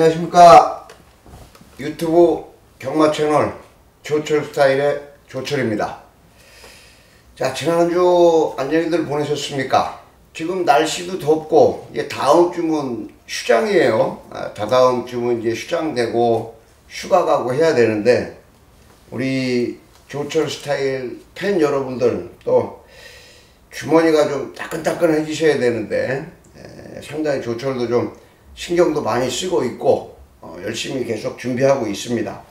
안녕하십니까. 유튜브 경마 채널 조철 스타일의 조철입니다. 자 지난주 안녕히들 보내셨습니까? 지금 날씨도 덥고 이제 다음 주면 휴장이에요. 아, 다다음 주면 이제 휴장되고 휴가 가고 해야 되는데 우리 조철 스타일 팬 여러분들 또 주머니가 좀 따끈따끈해지셔야 되는데 에, 상당히 조철도 좀 신경도 많이 쓰고 있고 어, 열심히 계속 준비하고 있습니다.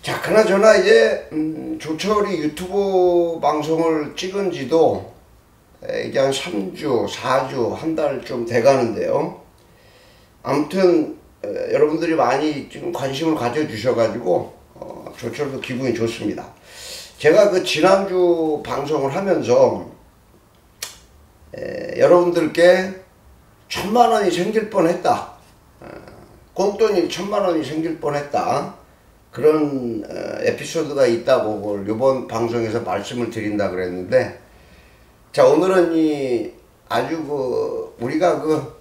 자, 그나저나 이제 음, 조철이 유튜브 방송을 찍은 지도 에, 이제 한 3주, 4주, 한 달 좀 돼가는데요. 아무튼 에, 여러분들이 많이 지금 관심을 가져주셔가지고 어, 조철도 기분이 좋습니다. 제가 그 지난주 방송을 하면서 에, 여러분들께 천만 원이 생길 뻔했다. 어, 꽁돈이 천만 원이 생길 뻔했다. 그런 어, 에피소드가 있다고 이번 방송에서 말씀을 드린다 그랬는데 자 오늘은 이 아주 그 우리가 그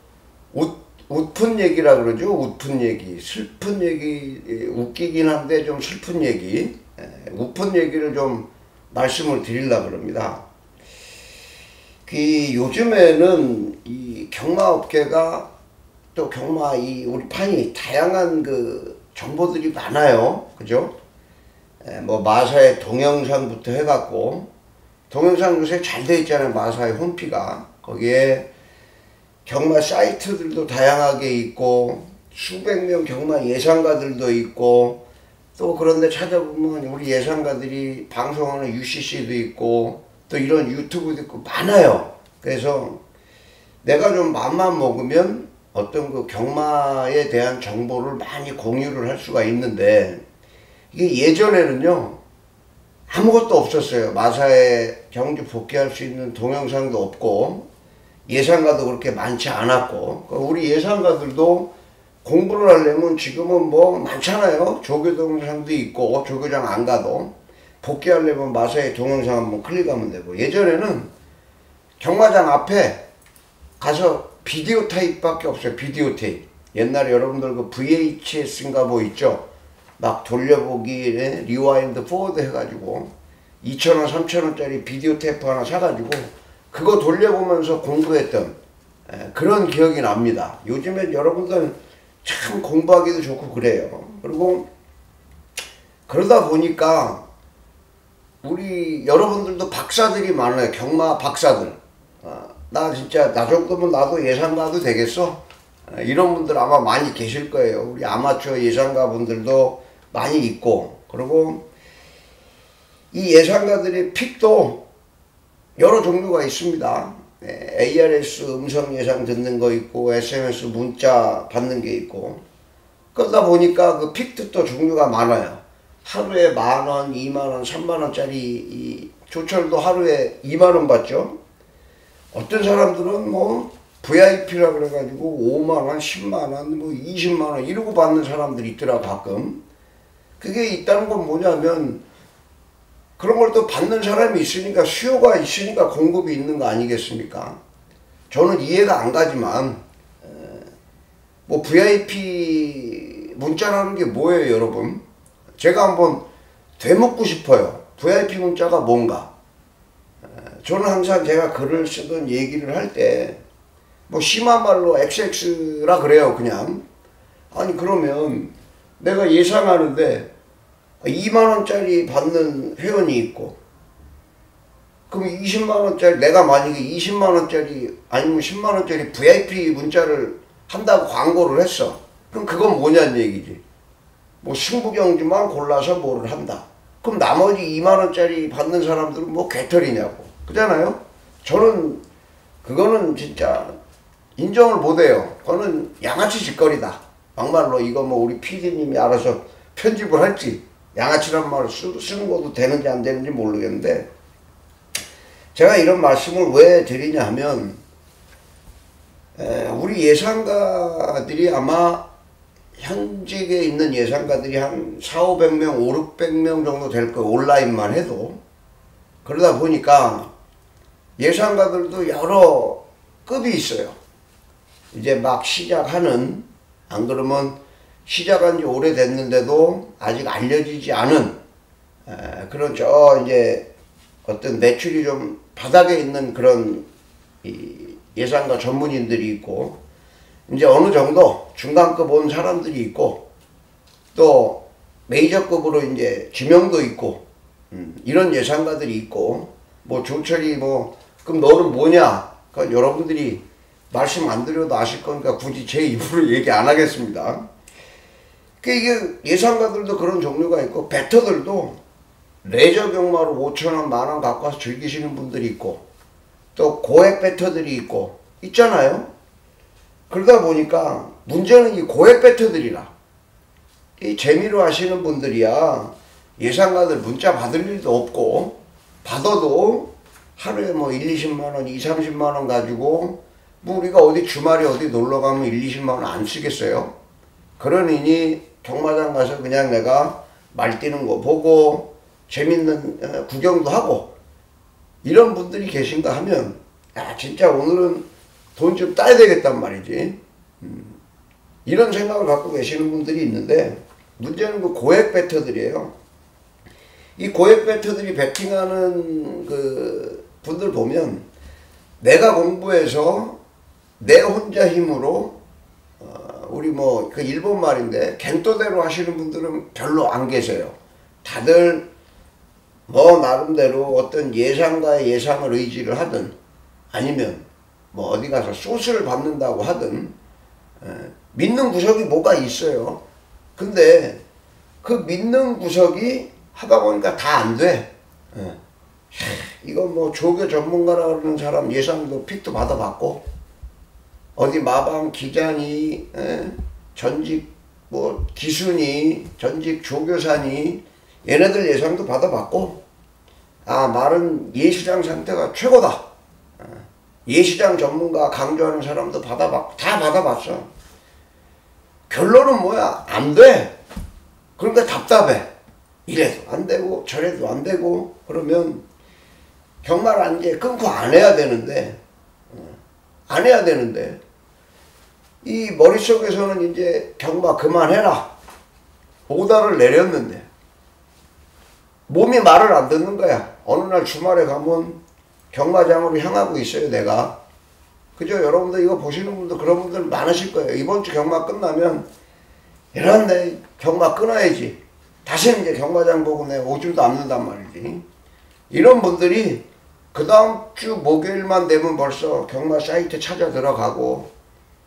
웃, 웃픈 얘기라 그러죠 웃픈 얘기 슬픈 얘기 웃기긴 한데 좀 슬픈 얘기 에, 웃픈 얘기를 좀 말씀을 드리려 그럽니다. 그 요즘에는 이 경마업계가 또 경마 이 우리 판이 다양한 그 정보들이 많아요. 그죠? 에, 뭐 마사의 동영상부터 해갖고 동영상 요새 잘 돼 있잖아요. 마사의 홈피가 거기에 경마 사이트들도 다양하게 있고 수백 명 경마 예상가들도 있고 또 그런데 찾아보면 우리 예상가들이 방송하는 UCC도 있고 또 이런 유튜브도 있고 많아요. 그래서 내가 좀 맘만 먹으면 어떤 그 경마에 대한 정보를 많이 공유를 할 수가 있는데 이게 예전에는요 아무것도 없었어요. 마사에 경주 복귀할 수 있는 동영상도 없고 예상가도 그렇게 많지 않았고 그러니까 우리 예상가들도 공부를 하려면 지금은 뭐 많잖아요. 조교 동영상도 있고 조교장 안 가도 복기하려면 마사의 동영상 한번 클릭하면 되고 예전에는 경마장 앞에 가서 비디오 테이프밖에 없어요. 비디오 테이프. 옛날에 여러분들 그 VHS인가 뭐 있죠. 막 돌려보기 rewind forward 해가지고 2,000원, 3,000원짜리 비디오 테이프 하나 사가지고 그거 돌려보면서 공부했던 그런 기억이 납니다. 요즘엔 여러분들 참 공부하기도 좋고 그래요. 그리고 그러다 보니까 우리 여러분들도 박사들이 많아요. 경마 박사들. 아, 나 진짜 나 정도면 나도 예상 가도 되겠어. 아, 이런 분들 아마 많이 계실 거예요. 우리 아마추어 예상가 분들도 많이 있고 그리고 이 예상가들의 픽도 여러 종류가 있습니다. 네, ARS 음성 예상 듣는 거 있고 SMS 문자 받는 게 있고 그러다 보니까 그 픽도 또 종류가 많아요. 하루에 만 원, 이만 원, 삼만 원짜리 이 조철도 하루에 이만 원 받죠. 어떤 사람들은 뭐 VIP라 그래가지고 5만 원, 10만 원, 뭐 20만 원 이러고 받는 사람들이 있더라 가끔. 그게 있다는 건 뭐냐면 그런 걸 또 받는 사람이 있으니까 수요가 있으니까 공급이 있는 거 아니겠습니까? 저는 이해가 안 가지만 뭐 VIP 문자라는 게 뭐예요 여러분? 제가 한번 되묻고 싶어요. VIP 문자가 뭔가? 저는 항상 제가 글을 쓰던 얘기를 할 때, 뭐 심한 말로 XX라 그래요, 그냥. 아니, 그러면 내가 예상하는데 2만원짜리 받는 회원이 있고, 그럼 20만원짜리, 내가 만약에 20만원짜리 아니면 10만원짜리 VIP 문자를 한다고 광고를 했어. 그럼 그건 뭐냐는 얘기지. 뭐 승부경주만 골라서 뭐를 한다. 그럼 나머지 2만원짜리 받는 사람들은 뭐 개털이냐고. 그잖아요? 저는 그거는 진짜 인정을 못해요. 그거는 양아치 짓거리다. 막말로 이거 뭐 우리 PD님이 알아서 편집을 할지 양아치란 말을 쓰, 쓰는 것도 되는지 안 되는지 모르겠는데 제가 이런 말씀을 왜 드리냐 하면 에, 우리 예상가들이 아마 현직에 있는 예상가들이 한 4, 500명, 5, 600명 정도 될 거예요. 온라인만 해도. 그러다 보니까 예상가들도 여러 급이 있어요. 이제 막 시작하는 안 그러면 시작한 지 오래됐는데도 아직 알려지지 않은 에, 그런 저 이제 어떤 매출이 좀 바닥에 있는 그런 이 예상가 전문인들이 있고 이제 어느 정도 중간급 온 사람들이 있고 또 메이저급으로 이제 지명도 있고 음, 이런 예상가들이 있고 뭐 조철이 뭐 그럼 너는 뭐냐? 그러니까 여러분들이 말씀 안 드려도 아실 거니까 굳이 제 입으로 얘기 안 하겠습니다. 그 이게 예상가들도 그런 종류가 있고 배터들도 레저 경마로 5천원 만원 갖고 와서 즐기시는 분들이 있고 또 고액 배터들이 있고 있잖아요. 그러다 보니까 문제는 이 고액 배터들이라 이 재미로 하시는 분들이야 예상가들 문자 받을 일도 없고 받아도 하루에 뭐 1, 20만 원, 2, 30만 원 가지고 뭐 우리가 어디 주말에 어디 놀러 가면 1, 20만 원 안 쓰겠어요? 그러니 경마장 가서 그냥 내가 말 뛰는 거 보고 재밌는 어, 구경도 하고 이런 분들이 계신가 하면 야 진짜 오늘은 돈 좀 따야 되겠단 말이지. 음, 이런 생각을 갖고 계시는 분들이 있는데 문제는 그 고액 배터들이에요. 이 고액 배터들이 배팅하는 그 분들 보면 내가 공부해서 내 혼자 힘으로 어, 우리 뭐 그 일본 말인데 겐토대로 하시는 분들은 별로 안 계세요. 다들 뭐 나름대로 어떤 예상과의 예상을 의지를 하든 아니면 뭐 어디 가서 소스를 받는다고 하든 에, 믿는 구석이 뭐가 있어요. 근데 그 믿는 구석이 하다 보니까 다 안 돼. 예. 이거 뭐 조교 전문가라 그러는 사람 예상도 픽도 받아봤고 어디 마방 기장이 예? 전직 뭐 기순이 전직 조교사니 얘네들 예상도 받아봤고 아 말은 예시장 상태가 최고다. 예. 예시장 전문가 강조하는 사람도 받아봤고 다 받아봤어. 결론은 뭐야? 안 돼. 그러니까 답답해. 이래도 안 되고 저래도 안 되고 그러면 안 이제 끊고 안 해야 되는데 어, 안 해야 되는데. 이 머릿속에서는 이제 경마 그만해라. 오다를 내렸는데. 몸이 말을 안 듣는 거야. 어느 날 주말에 가면 경마장으로 향하고 있어요 내가. 그죠? 여러분들 이거 보시는 분들 그런 분들 많으실 거예요. 이번 주 경마 끝나면 이런 내 경마 끊어야지. 다시는 이제 경마장 보고 내 오줌도 않는단 말이지. 이런 분들이 그 다음 주 목요일만 되면 벌써 경마 사이트 찾아 들어가고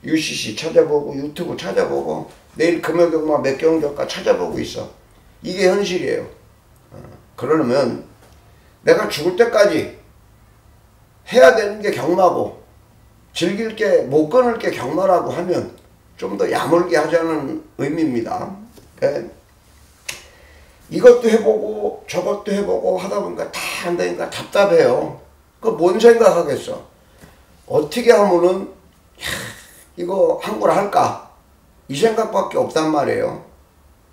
UCC 찾아보고 유튜브 찾아보고 내일 금요 경마 몇 경기일까 찾아보고 있어. 이게 현실이에요. 어, 그러면 내가 죽을 때까지 해야 되는 게 경마고 즐길 게 못 끊을 게 경마라고 하면 좀 더 야물게 하자는 의미입니다. 그러니까 이것도 해보고 저것도 해보고 하다 보니까 다안 되니까 답답해요. 그 뭔 생각하겠어? 어떻게 하면은 야, 이거 한 걸 할까? 이 생각밖에 없단 말이에요.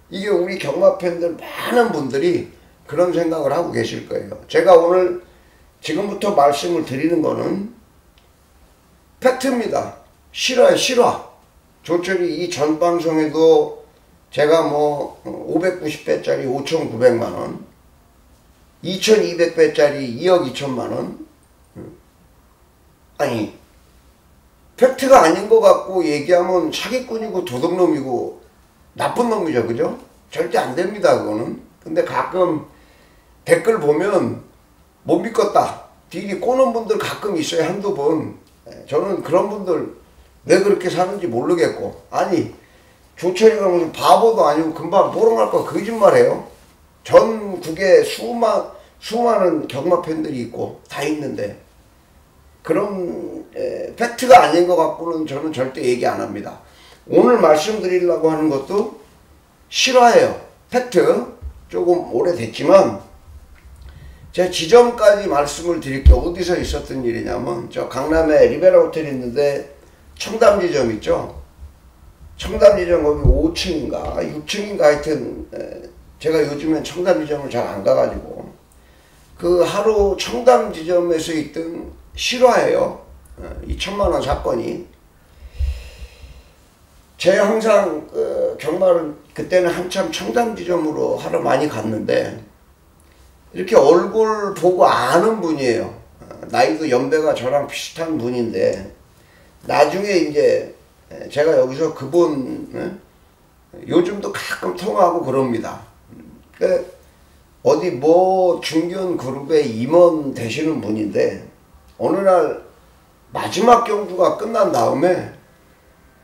이게 우리 경마 팬들 많은 분들이 그런 생각을 하고 계실 거예요. 제가 오늘 지금부터 말씀을 드리는 거는 팩트입니다. 실화예 실화. 조철이 이 전 방송에도 제가 뭐 590배짜리 5,900만원 2,200배짜리 2억 2천만원? 아니 팩트가 아닌 것 같고 얘기하면 사기꾼이고 도둑놈이고 나쁜 놈이죠 그죠? 절대 안 됩니다 그거는. 근데 가끔 댓글 보면 못 믿겠다. 딜이 꼬는 분들 가끔 있어요 한두 번. 저는 그런 분들 왜 그렇게 사는지 모르겠고. 아니 조철이가 무슨 바보도 아니고 금방 모롱할 거 거짓말해요 전국에 수만 수많은 경마 팬들이 있고 다 있는데 그런 에, 팩트가 아닌 것 갖고는 저는 절대 얘기 안 합니다. 오늘 말씀드리려고 하는 것도 실화예요. 팩트 조금 오래됐지만 제가 지점까지 말씀을 드릴게요. 어디서 있었던 일이냐면 저 강남에 리베라 호텔 있는데 청담 지점 있죠. 청담 지점 거기 5층인가 6층인가 하여튼 제가 요즘엔 청담 지점을 잘 안 가가지고 그 하루 청담 지점에서 있던 실화예요. 어, 이 천만원 사건이. 제 항상 그 경마를 그때는 한참 청담 지점으로 하러 많이 갔는데 이렇게 얼굴 보고 아는 분이에요. 어, 나이도 연배가 저랑 비슷한 분인데 나중에 이제 제가 여기서 그분 요즘도 가끔 통화하고 그럽니다. 그 어디 뭐 중견 그룹의 임원 되시는 분인데 어느 날 마지막 경주가 끝난 다음에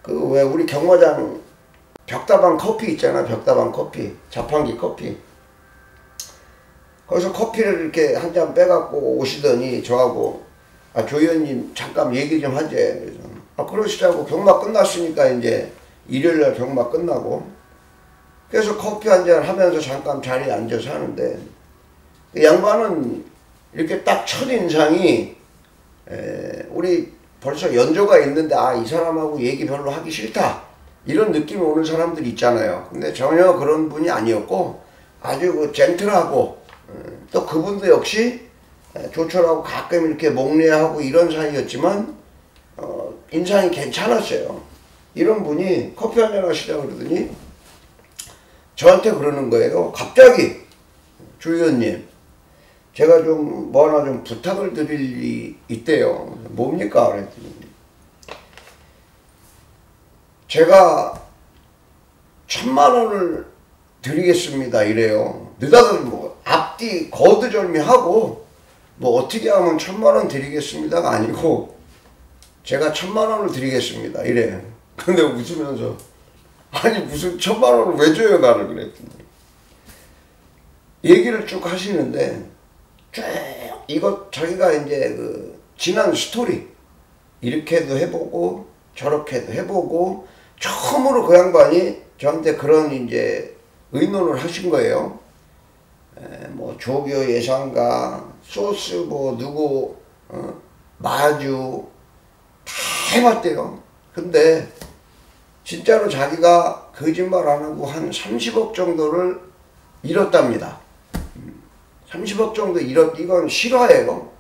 그 왜 우리 경마장 벽다방 커피 있잖아 벽다방 커피 자판기 커피. 거기서 커피를 이렇게 한 잔 빼갖고 오시더니 저하고 아 조의원님 잠깐 얘기 좀 하재 그래서 아 그러시자고 경마 끝났으니까 이제 일요일날 경마 끝나고 그래서 커피 한 잔 하면서 잠깐 자리에 앉아서 하는데 그 양반은 이렇게 딱 첫 인상이 에, 우리 벌써 연조가 있는데 아 이 사람하고 얘기 별로 하기 싫다. 이런 느낌이 오는 사람들 있잖아요. 근데 전혀 그런 분이 아니었고 아주 그 젠틀하고 또 그분도 역시 조철하고 가끔 이렇게 목례하고 이런 사이였지만 어, 인상이 괜찮았어요 이런 분이 커피 한잔 하시자 그러더니 저한테 그러는 거예요 갑자기 주 의원님 제가 좀 뭐 하나 좀 부탁을 드릴 일이 있대요. 뭡니까? 그랬더니 제가 천만 원을 드리겠습니다. 이래요. 느닷없이 뭐 앞뒤 거두절미하고 뭐 어떻게 하면 천만 원 드리겠습니다가 아니고 제가 천만 원을 드리겠습니다. 이래요. 근데 웃으면서 아니 무슨 천만 원을 왜 줘요 나를 그랬더니 얘기를 쭉 하시는데 쭉 이것 자기가 이제 그 지난 스토리 이렇게도 해보고 저렇게도 해보고 처음으로 그 양반이 저한테 그런 이제 의논을 하신 거예요. 에, 뭐 조교 예상가 소스 뭐 누구 어? 마주 다 해봤대요. 근데 진짜로 자기가 거짓말 안 하고 한 30억 정도를 잃었답니다. 30억 정도 이런 이건 실화예요.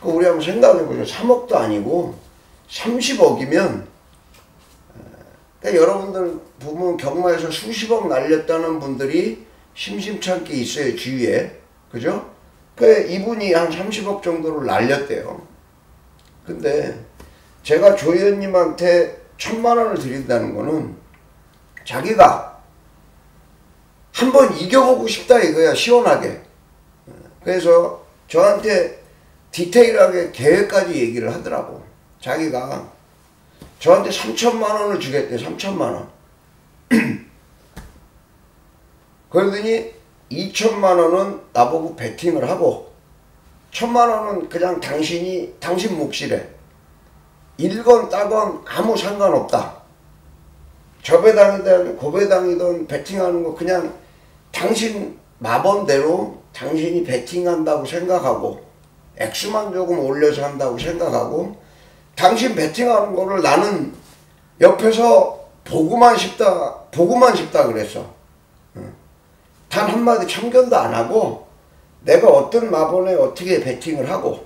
그 우리 한번 생각해보죠. 3억도 아니고 30억이면 그러니까 여러분들 보면 경마에서 수십억 날렸다는 분들이 심심찮게 있어요 주위에 그죠? 그 이분이 한 30억 정도를 날렸대요. 근데 제가 조 의원님한테 천만 원을 드린다는 거는 자기가 한번 이겨보고 싶다 이거야 시원하게 그래서 저한테 디테일하게 계획까지 얘기를 하더라고. 자기가 저한테 3천만 원을 주겠대, 3천만 원. 그러더니 2천만 원은 나보고 베팅을 하고, 천만 원은 그냥 당신이, 당신 몫이래. 1건 따건 아무 상관없다. 저배당이든 고배당이든 베팅하는 거 그냥 당신 마번대로 당신이 베팅한다고 생각하고 액수만 조금 올려서 한다고 생각하고 당신 베팅하는 거를 나는 옆에서 보고만 싶다 보고만 싶다 그랬어. 단 한마디 참견도 안 하고 내가 어떤 마번에 어떻게 베팅을 하고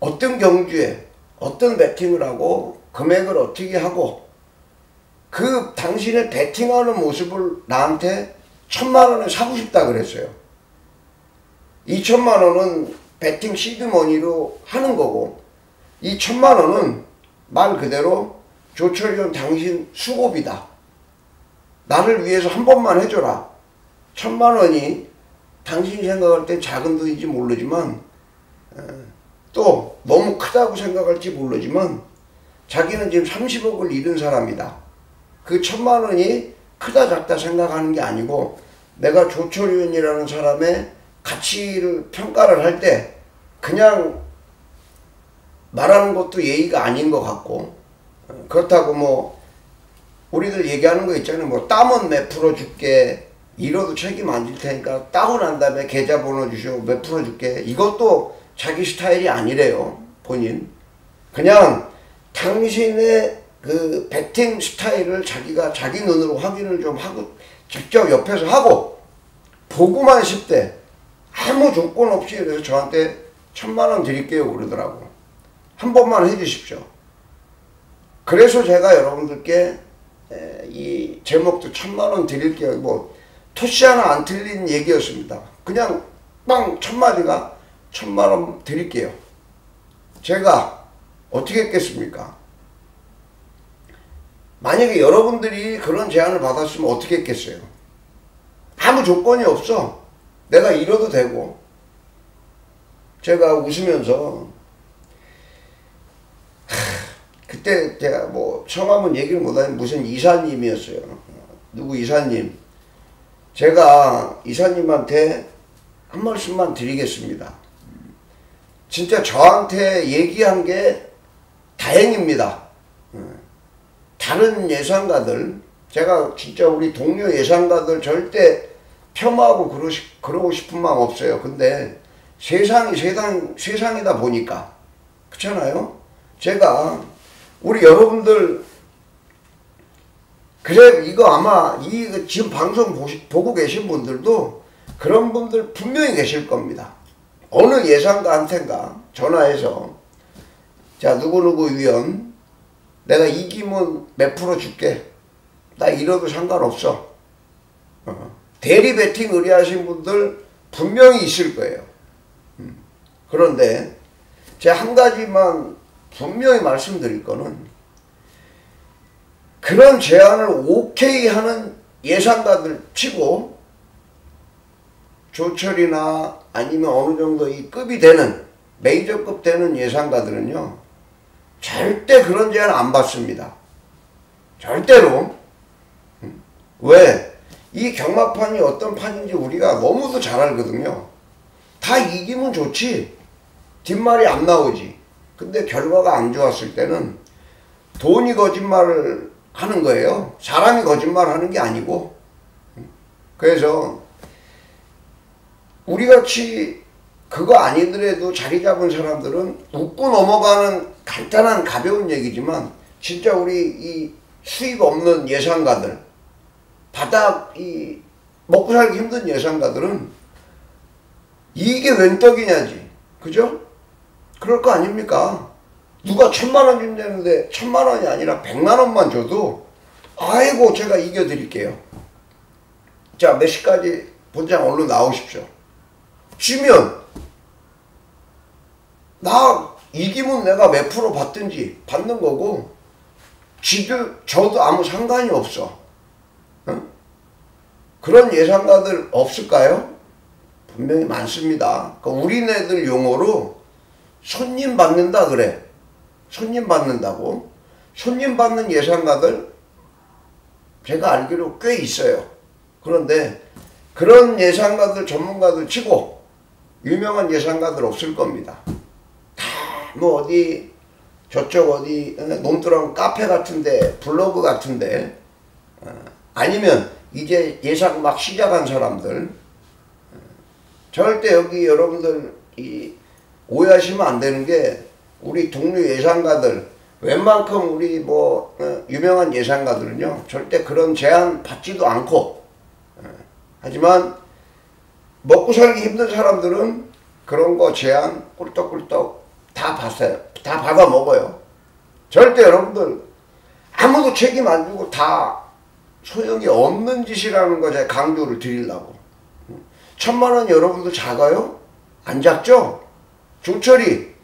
어떤 경주에 어떤 베팅을 하고 금액을 어떻게 하고 그 당신의 베팅하는 모습을 나한테 천만 원을 사고 싶다 그랬어요. 2천만 원은 배팅 시드머니로 하는 거고 이 천만 원은 말 그대로 조철이온 당신 수고비다. 나를 위해서 한 번만 해줘라. 천만 원이 당신이 생각할 때 작은 돈인지 모르지만 또 너무 크다고 생각할지 모르지만 자기는 지금 30억을 잃은 사람이다. 그 천만 원이 크다 작다 생각하는 게 아니고 내가 조철윤이라는 사람의 가치를 평가를 할 때 그냥 말하는 것도 예의가 아닌 것 같고 그렇다고 뭐 우리들 얘기하는 거 있잖아요. 뭐 땀은 몇 프로 줄게. 잃어도 책임 안 질 테니까 따고 난 다음에 계좌번호 주시오. 몇 프로 줄게. 이것도 자기 스타일이 아니래요 본인 그냥 당신의 그 배팅 스타일을 자기가 자기 눈으로 확인을 좀 하고 직접 옆에서 하고 보고만 싶대 아무 조건 없이 그래서 저한테 천만 원 드릴게요 그러더라고 한 번만 해주십시오 그래서 제가 여러분들께 이 제목도 천만 원 드릴게요. 뭐 토시 하나 안 틀린 얘기였습니다. 그냥 빵 첫 마디가 천만 원 드릴게요. 제가 어떻게 했겠습니까? 만약에 여러분들이 그런 제안을 받았으면 어떻게 했겠어요? 아무 조건이 없어. 내가 이뤄도 되고. 제가 웃으면서 그때 제가 뭐 성함은 얘기를 못하는 무슨 이사님이었어요. 누구 이사님. 제가 이사님한테 한 말씀만 드리겠습니다. 진짜 저한테 얘기한 게 다행입니다. 다른 예상가들, 제가 진짜 우리 동료 예상가들 절대 폄하하고 그러시, 그러고 싶은 마음 없어요. 근데 세상이 세상, 세상이다 보니까. 그렇잖아요? 제가 우리 여러분들 그래 이거 아마 이 지금 방송 보시, 보고 계신 분들도 그런 분들 분명히 계실 겁니다. 어느 예상가한테인가 전화해서 자 누구누구 위원 내가 이기면 몇 프로 줄게 나 이러도 상관없어 어. 대리 베팅 의뢰하신 분들 분명히 있을 거예요. 음. 그런데 제가 한 가지만 분명히 말씀드릴 거는 그런 제안을 오케이 하는 예상가들 치고 조철이나 아니면 어느 정도 이 급이 되는 메이저급 되는 예상가들은요 절대 그런 제안 안 받습니다. 절대로 음. 왜? 이 경마판이 어떤 판인지 우리가 너무도 잘 알거든요. 다 이기면 좋지. 뒷말이 안 나오지. 근데 결과가 안 좋았을 때는 돈이 거짓말을 하는 거예요. 사람이 거짓말 하는 게 아니고. 그래서 우리 같이 그거 아니더라도 자리 잡은 사람들은 웃고 넘어가는 간단한 가벼운 얘기지만 진짜 우리 이 수입 없는 예상가들 바닥 이 먹고 살기 힘든 예상가들은 이게 웬 떡이냐지 그죠? 그럴 거 아닙니까? 누가 천만 원 준다는데 천만 원이 아니라 백만 원만 줘도 아이고 제가 이겨드릴게요. 자 몇 시까지 본장 얼른 나오십시오. 지면 나 이기면 내가 몇 프로 받든지 받는 거고 지도 저도 아무 상관이 없어. 응? 그런 예상가들 없을까요? 분명히 많습니다. 그러니까 우리네들 용어로 손님 받는다 그래. 손님 받는다고. 손님 받는 예상가들 제가 알기로 꽤 있어요. 그런데 그런 예상가들 전문가들 치고 유명한 예상가들 없을 겁니다. 다 뭐 어디 저쪽 어디 놈들랑 카페 같은데 블로그 같은데 어, 아니면 이제 예상 막 시작한 사람들 어, 절대 여기 여러분들 이 오해하시면 안 되는 게 우리 동료 예상가들 웬만큼 우리 뭐 어, 유명한 예상가들은요 절대 그런 제한 받지도 않고 하지만 먹고 살기 힘든 사람들은 그런 거 제한 꿀떡꿀떡 다 봤어요. 다 받아 먹어요. 절대 여러분들 아무도 책임 안 주고 다 소용이 없는 짓이라는 거 제가 강조를 드리려고. 천만 원 여러분들 작아요? 안 작죠? 조철이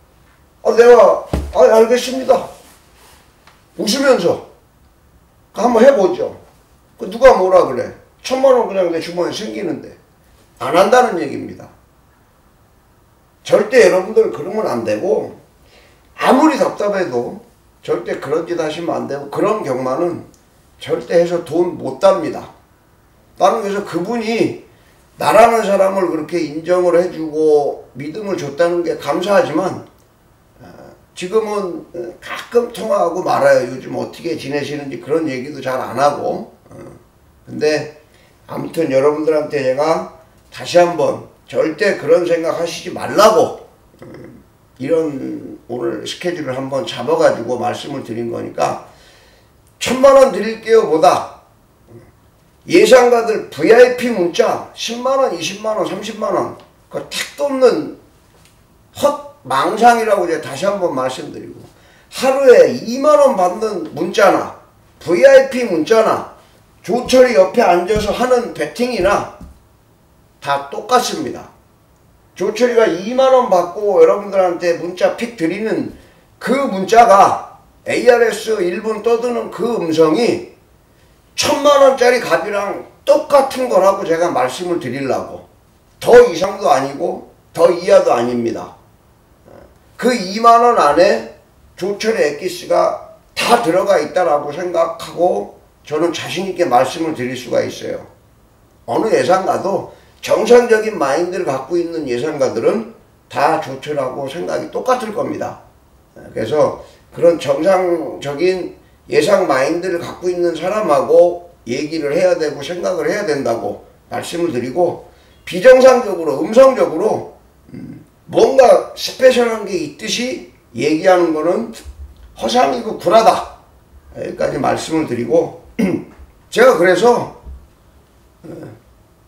어, 내가 아, 알겠습니다. 웃으면서 한번 해보죠. 그 누가 뭐라 그래? 천만 원 그냥 내 주머니에 생기는데 안 한다는 얘기입니다. 절대 여러분들 그러면 안 되고 아무리 답답해도 절대 그런 짓 하시면 안 되고 그런 경마는 절대 해서 돈 못 답니다. 나는 그래서 그분이 나라는 사람을 그렇게 인정을 해주고 믿음을 줬다는 게 감사하지만 어, 지금은 가끔 통화하고 말아요. 요즘 어떻게 지내시는지 그런 얘기도 잘 안 하고 어, 근데 아무튼 여러분들한테 제가 다시 한번 절대 그런 생각 하시지 말라고 음, 이런 오늘 스케줄을 한번 잡아가지고 말씀을 드린 거니까 천만원 드릴게요 보다. 예상가들 VIP 문자 10만원, 20만원, 30만원 그 택도 없는 헛 망상이라고 제가 다시 한번 말씀드리고 하루에 2만원 받는 문자나 VIP 문자나 조철이 옆에 앉아서 하는 배팅이나 다 똑같습니다. 조철이가 2만원 받고 여러분들한테 문자 픽 드리는 그 문자가 ARS 1분 떠드는 그 음성이 천만원짜리 값이랑 똑같은 거라고 제가 말씀을 드리려고 더 이상도 아니고 더 이하도 아닙니다. 그 2만원 안에 조철의 엑기스가 다 들어가 있다라고 생각하고 저는 자신있게 말씀을 드릴 수가 있어요. 어느 예상가도 정상적인 마인드를 갖고 있는 예상가들은 다 조철하고 생각이 똑같을 겁니다. 그래서 그런 정상적인 예상 마인드를 갖고 있는 사람하고 얘기를 해야 되고 생각을 해야 된다고 말씀을 드리고 비정상적으로 음성적으로 음, 뭔가 스페셜한 게 있듯이 얘기하는 거는 허상이고 불하다 여기까지 말씀을 드리고 제가 그래서 어,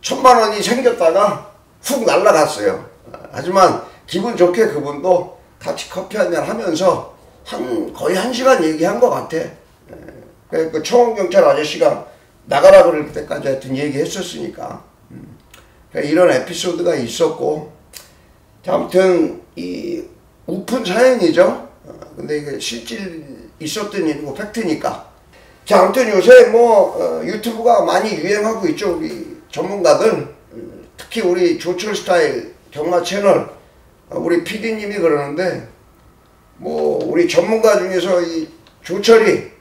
천만 원이 생겼다가 훅 날라갔어요. 하지만 기분 좋게 그분도 같이 커피 한 잔 하면서 한 거의 한 시간 얘기한 것 같아. 그 청원경찰 아저씨가 나가라 그럴 때까지 하여튼 얘기했었으니까. 음. 이런 에피소드가 있었고. 아무튼 이 우픈 사연이죠. 어, 근데 이게 실질 있었던 일이고 팩트니까. 자 아무튼 요새 뭐 어, 유튜브가 많이 유행하고 있죠 우리 전문가들 음, 특히 우리 조철 스타일 경마 채널 어, 우리 PD님이 그러는데 뭐 우리 전문가 중에서 이 조철이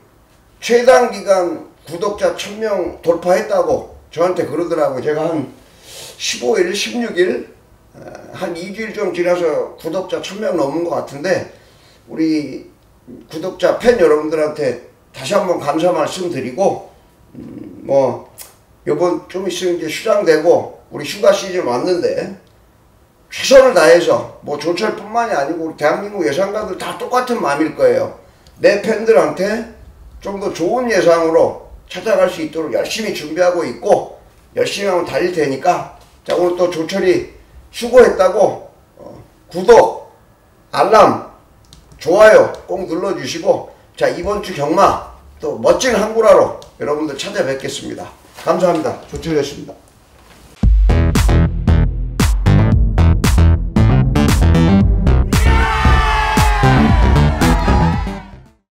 최단 기간 구독자 1000명 돌파했다고 저한테 그러더라고 제가 한 15일 16일 한 2주일 좀 지나서 구독자 1000명 넘은 것 같은데 우리 구독자 팬 여러분들한테 다시 한번 감사 말씀 드리고 음, 뭐 요번 좀 있으면 이제 휴장되고 우리 휴가 시즌 왔는데 최선을 다해서 뭐 조철뿐만이 아니고 우리 대한민국 예상가들 다 똑같은 마음일 거예요. 내 팬들한테 좀 더 좋은 예상으로 찾아갈 수 있도록 열심히 준비하고 있고 열심히 하면 달릴 테니까 자 오늘 또 조철이 수고했다고 어, 구독 알람 좋아요 꼭 눌러주시고 자 이번 주 경마 또 멋진 한구라로 여러분들 찾아뵙겠습니다. 감사합니다. 조철이었습니다.